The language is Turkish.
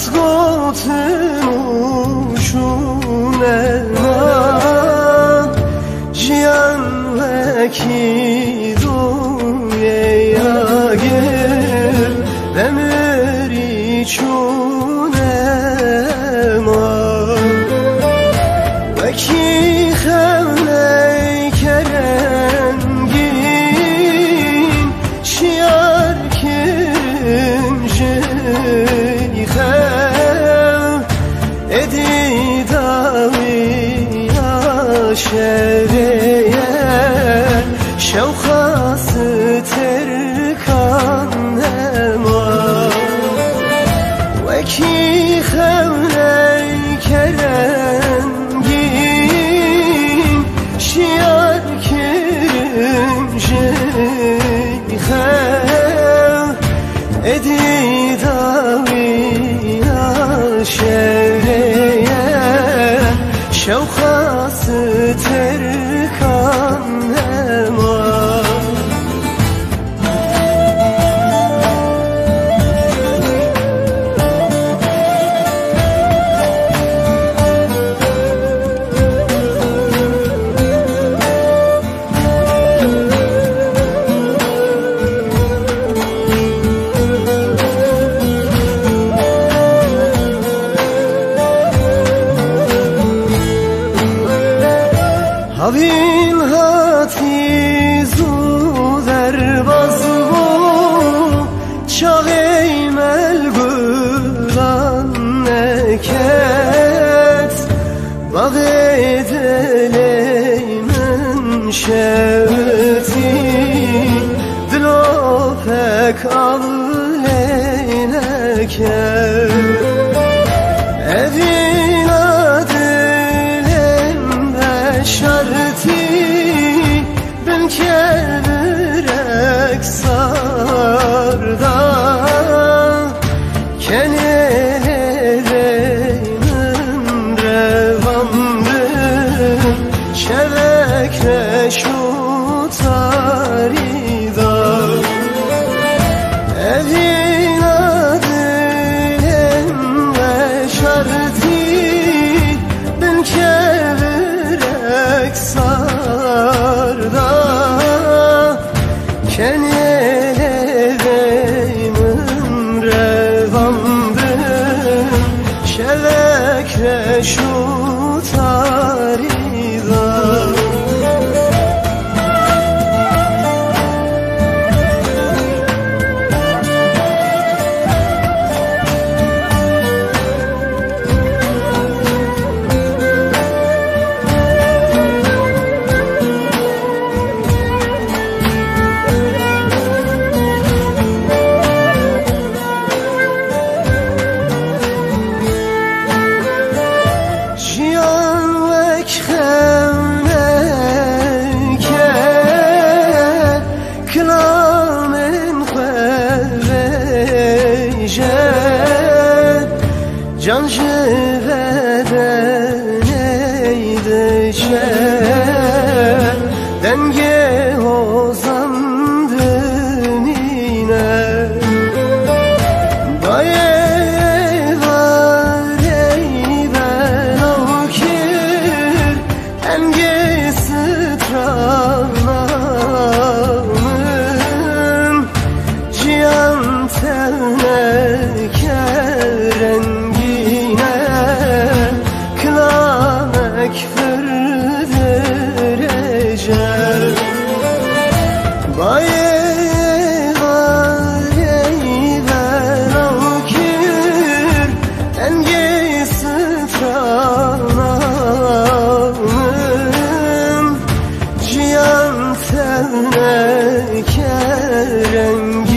Hat gotmuşun elman Jiyan veki duye ya gir Demir içun میدمی عاشقه شوق تر Bağ edeleymen şevti Dilo pek al leyleket Şevek reşu tarida Evin adilem ve Ben kevrek sarda. Keneleyim revandır Şevek reşu tarida Can şüpheden eydi şer memleket rengi